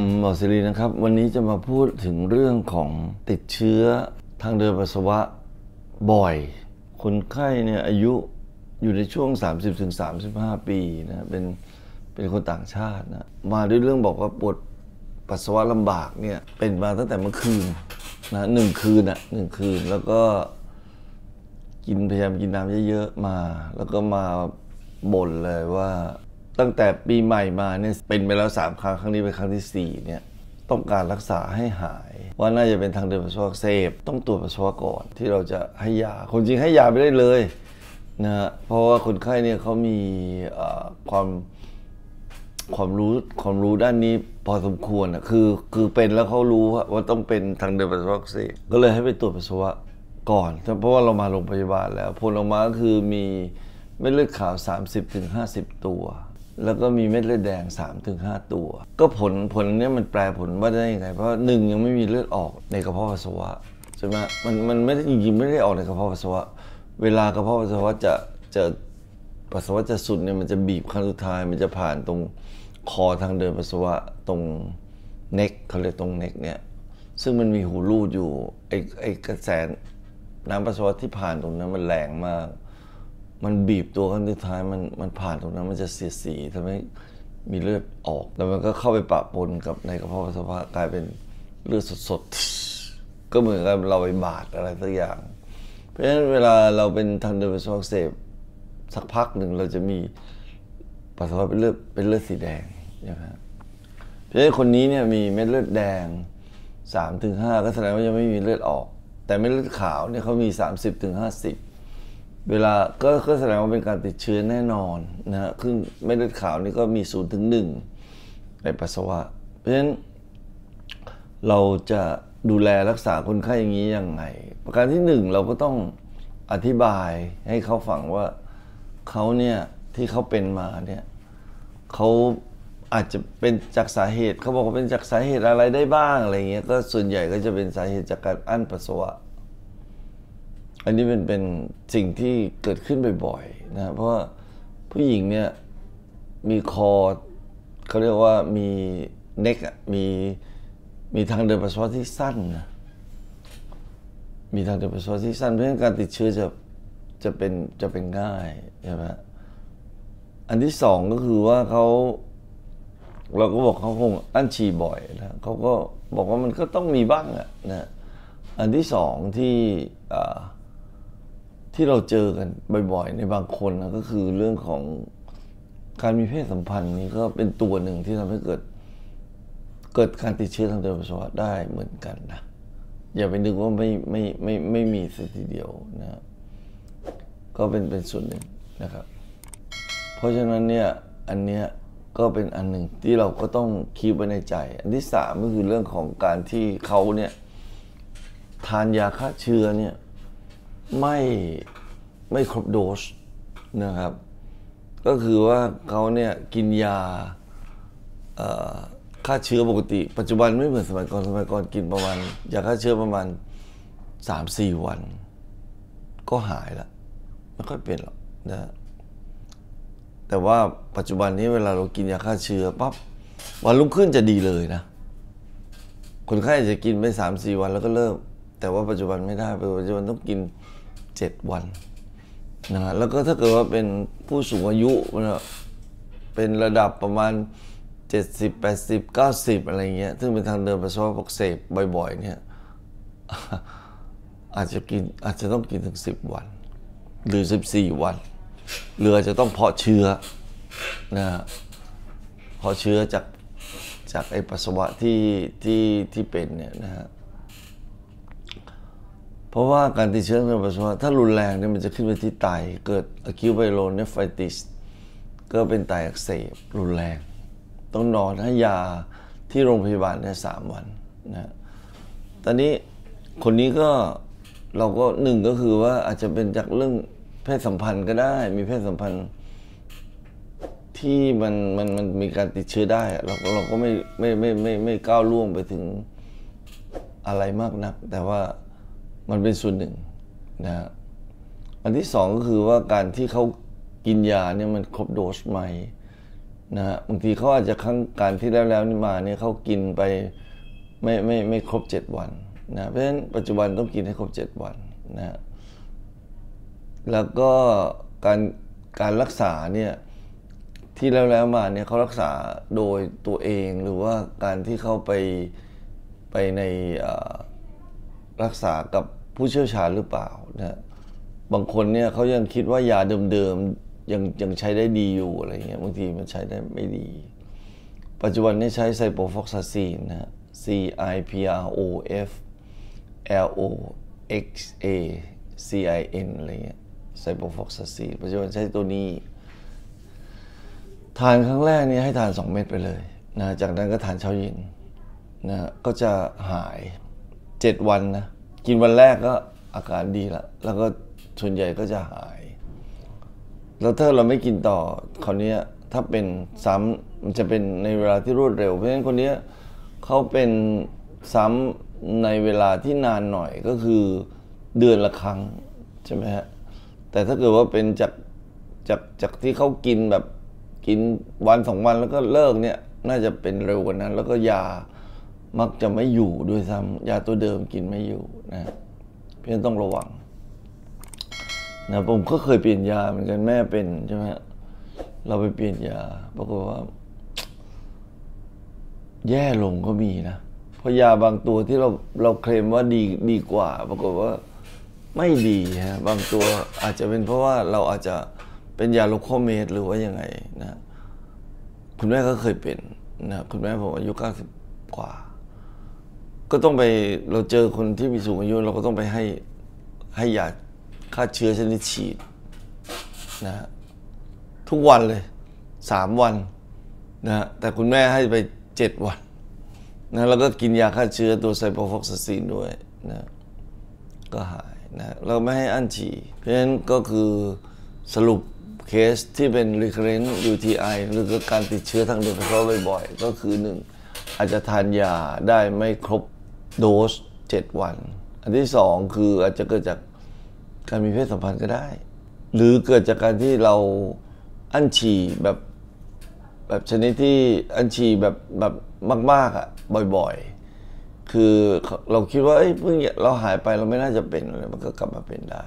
ผมหมอศิรินะครับ วันนี้จะมาพูดถึงเรื่องของติดเชื้อทางเดินปัสสาวะบ่อย คนไข้เนี่ยอายุอยู่ในช่วง 30-35 ปีนะเป็นเป็นคนต่างชาตินะมาด้วยเรื่องบอกว่าปวดปัสสาวะลำบากเนี่ยเป็นมาตั้งแต่เมื่อคืนนะหนึ่งคืนอะหนึ่งคืนแล้วก็กินพยายามกินน้ำเยอะๆมา แล้วก็มาบ่นเลยว่า ตั้งแต่ปีใหม่มาเนี่ยเป็นไปแล้วสามครั้งครั้งนี้เป็นครั้งที่สี่เนี่ยต้องการรักษาให้หาย ว่าน่าจะเป็นทางเดินปัสสาวะเสพต้องตรวจปัสสาวะก่อนที่เราจะให้ยาคนจริงให้ยาไม่ได้เลยนะฮะเพราะว่าคนไข้เนี่ยเขามีความความรู้ความรู้ด้านนี้พอสมควรอะคือคือเป็นแล้วเขารู้ว่าว่าต้องเป็นทางเดินปัสสาวะเสบก็เลยให้ไปตรวจปัสสาวะก่อน เพราะว่าเรามาโรงพยาบาลแล้วผลออกมาก็คือมีเม็ดเลือดขาว 30-50 ตัว แล้วก็มีเม็ดเลือดแดง 3-5 ตัว ก็ผลผลเนี้ยมันแปลผลว่าได้ยังไง เพราะหนึ่งยังไม่มีเลือดออกในกระเพาะปัสสาวะใช่ไหมมันมันไม่ได้จริงๆไม่ได้ออกในกระเพาะปัสสาวะ เวลากระเพาะปัสสาวะจะจะปัสสาวะจะสุดเนี่ยมันจะบีบครั้งสุดท้าย มันจะผ่านตรงคอทางเดินปัสสาวะตรงเน็กเขาเรียกตรงเน็กเนี่ยซึ่งมันมีหูรูดอยู่ไอไอกระแสน้ำปัสสาวะที่ผ่านตรงนั้นมันแรงมาก มันบีบตัวครั้งสุดท้ายมันมันผ่านตรงนั้นมันจะเสียสีทำให้มีเลือดออก แล้วมันก็เข้าไปปะปนกับในกระเพาะปัสสาวะกลายเป็นเลือดสดๆ ก็เหมือนกับเราไปบาดอะไรสักอย่าง เพราะฉะนั้นเวลาเราเป็นทางเดินปัสสาวะอักเสบสักพักหนึ่งเราจะมีปัสสาวะเป็นเลือดเป็นเลือดสีแดงนะครับเพราะฉะนั้นคนนี้เนี่ยมีเม็ดเลือดแดง3าถึงหก็แสดงว่ายังไม่มีเลือดออก แต่เม็ดเลือดขาวเนี่ยเขามี 30-50ถึง เวลาก็ก็แสดงว่าเป็นการติดเชื้อแน่นอนนะฮะซึ่งเม็ดเลือดขาวนี่ก็มี0ูนถึงหในปัสสาวะ เพราะฉะนั้นเราจะดูแลรักษาคนไข้อย่างนี้ยังไง ประการที่หนึ่งเราก็ต้องอธิบายให้เขาฟังว่าเขาเนี่ยที่เขาเป็นมาเนี่ยเขาอาจจะเป็นจากสาเหตุเขาบอกว่าเป็นจากสาเหตุอะไรได้บ้างอะไรเงี้ยก็ส่วนใหญ่ก็จะเป็นสาเหตุจากการอั้นปัสสาวะ อันนี้เป็นเป็นสิ่งที่เกิดขึ้นบ่อยๆนะเพราะว่าผู้หญิงเนี่ยมีคอเขาเรียกว่ามีเน็กมีมีทางเดินปัสสาวะที่สั้นนะมีทางเดินปัสสาวะที่สั้น เพราะฉะนั้นการติดเชื้อจะจะเป็นจะเป็นง่ายใช่ไหมอันที่สองก็คือว่าเขาเราก็บอกเขาคงอั้นฉี่บ่อยนะเขาก็บอกว่ามันก็ต้องมีบ้างอะนะอันที่สองที่ ที่เราเจอกันบ่อยๆ ในบางคนนะก็คือเรื่องของการมีเพศสัมพันธ์นี้ก็เป็นตัวหนึ่งที่ทำให้เกิด เกิดการติดเชื้อทางเดินปัสสาวะได้เหมือนกันนะอย่าไปนึกว่าไม่ไม่ไม่ไม่มีสักทีเดียวนะก็เป็นเป็นส่วนหนึ่งนะครับ เพราะฉะนั้นเนี่ยอันเนี้ยก็เป็นอันหนึ่งที่เราก็ต้องคิดไว้ในใจ อันที่สามก็คือเรื่องของการที่เขาเนี่ยทานยาฆ่าเชื้อเนี่ย ไม่ไม่ครบโดสนะครับ ก็คือว่าเขาเนี่ยกินยาฆ่าเชื้อปกติ ปัจจุบันไม่เหมือนสมัยก่อนสมัยก่อนกินประมาณยาฆ่าเชื้อประมาณสามสี่วัน ก็หายแล้วไม่ค่อยเป็นหรอกนะแต่ว่าปัจจุบันนี้เวลาเรากินยาฆ่าเชื้อปั๊บวันรุ่งขึ้นจะดีเลยนะ คนไข้จะกินไปสามสี่วันแล้วก็เลิก แต่ว่าปัจจุบันไม่ได้ปัจจุบันต้องกินเจ็ดวันนะแล้วก็ถ้าเกิดว่าเป็นผู้สูงอายุนะเป็นระดับประมาณ 70 80 90 อะไรเงี้ยซึ่งเป็นทางเดินปัสสาวะปกเสบบ่อยๆเนี่ยอาจจะกินอาจจะต้องกินถึง 10 วัน หรือ 14 วันหรือจจะต้องเพาะเชื้อนะเพาะเชื้อจากจากไอปัสสาวะที่ที่ที่เป็นเนี่ยนะฮะ เพราะว่าการติดเชื้อในปัสสาวะถ้ารุนแรงเนี่ยมันจะขึ้นไปที่ไต เกิด acute pyelonephritis ก็เป็นไตอักเสบรุนแรง ต้องนอนให้ยาที่โรงพยาบาลเนี่ยสามวันนะตอนนี้คนนี้ก็เราก็หนึ่งก็คือว่าอาจจะเป็นจากเรื่องเพศสัมพันธ์ก็ได้ มีเพศสัมพันธ์ที่มันมันมันมีการติดเชื้อได้ เราเราก็ไม่ไม่ไม่ไม่ไม่ก้าวล่วงไปถึงอะไรมากนัก แต่ว่า มันเป็นส่วนหนึ่งนะอันที่สองก็คือว่าการที่เขากินยาเนี่ยมันครบโดสไหมนะฮะบางทีเขาอาจจะครั้งการที่แล้วแล้วนี่มาเนี่ยเขากินไปไม่ไม่ไม่ครบเจ็ดวันนะเพราะฉะนั้นปัจจุบันต้องกินให้ครบเจ็ดวันนะฮะแล้วก็การการรักษาเนี่ยที่แล้วแล้วมาเนี่ยเขารักษาโดยตัวเองหรือว่าการที่เขาไปไปในอ่อรักษากับ ผู้เชี่ยวชาญหรือเปล่านะบางคนเนี่ยเขายังคิดว่ายาเดิมๆยังยังใช้ได้ดีอยู่อะไรเงี้ยบางทีมันใช้ได้ไม่ดี ปัจจุบันนี้ใช้ ciprofloxacin นะ C I P R O F L O X A C I N อะไรเงี้ย ciprofloxacin ปัจจุบันใช้ตัวนี้ ทานครั้งแรกนี่ให้ทาน 2 เม็ดไปเลยนะจากนั้นก็ทานเช้าเย็นนะก็จะหาย 7 วันนะ กินวันแรกก็อาการดีละแล้วก็ส่วนใหญ่ก็จะหาย แล้วถ้าเราไม่กินต่อคราวนี้ถ้าเป็นซ้ำมันจะเป็นในเวลาที่รวดเร็ว เพราะฉะนั้นคนนี้เขาเป็นซ้ำในเวลาที่นานหน่อยก็คือเดือนละครั้งใช่ไหมฮะแต่ถ้าเกิดว่าเป็นจากจากจากที่เขากินแบบกินวันสองวันแล้วก็เลิกเนี่ยน่าจะเป็นเร็วกว่านั้น แล้วก็ยามักจะไม่อยู่ด้วยซ้ำยาตัวเดิมกินไม่อยู่ นะเพราะฉะนั้นต้องระวังนะผมก็เคยเปลี่ยนยาเหมือนกันแม่เป็นใช่ไหมเราไปเปลี่ยนยาปรากฏว่า แย่ลงก็มีนะเพราะยาบางตัวที่เราเราเคลมว่าดีดีกว่า ปรากฏว่าไม่ดีฮะบางตัวอาจจะเป็นเพราะว่าเราอาจจะเป็นยาโลโคเมดหรือว่ายังไงนะ คุณแม่ก็เคยเป็นนะคุณแม่ผมอายุเก้าสิบกว่า ก็ต้องไปเราเจอคนที่มีสูงอายุเราก็ต้องไปให้ให้ยาฆ่าเชื้อชนิดฉีดนะฮะทุกวันเลยสามวันนะฮะแต่คุณแม่ให้ไปเจ็ดวันนะแล้วก็กินยาฆ่าเชื้อตัว ciprofloxacin ด้วยนะก็หายนะเราไม่ให้อั้นฉี่เพราะฉะนั้นก็คือสรุปเคสที่เป็น recurrent UTI หรือการติดเชื้อทางเดินปัสสาวะบ่อยๆ ก็คือหนึ่งอาจจะทานยาได้ไม่ครบ โดส7วัน อันที่สองคืออาจจะเกิดจากการมีเพศสัมพันธ์ก็ได้ หรือเกิดจากการที่เราอั้นฉี่แบบแบบชนิดที่อั้นฉี่แบบแบบมาก ๆอะบ่อยๆ คือเราคิดว่าเอ้ยเพิ่งเราหายไปเราไม่น่าจะเป็นอะไรมันก็กลับมาเป็นได้